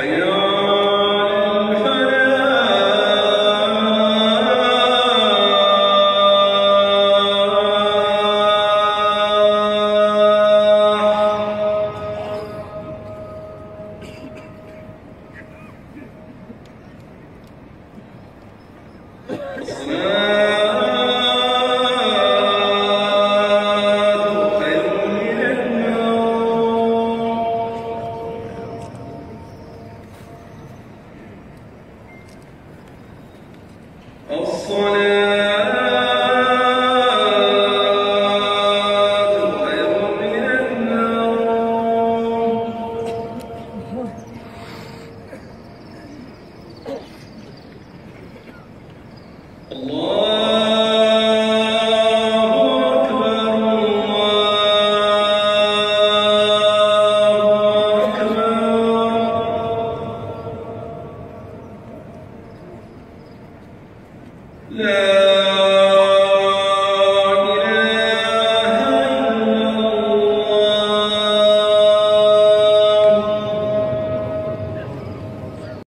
Ai om الصلاة لا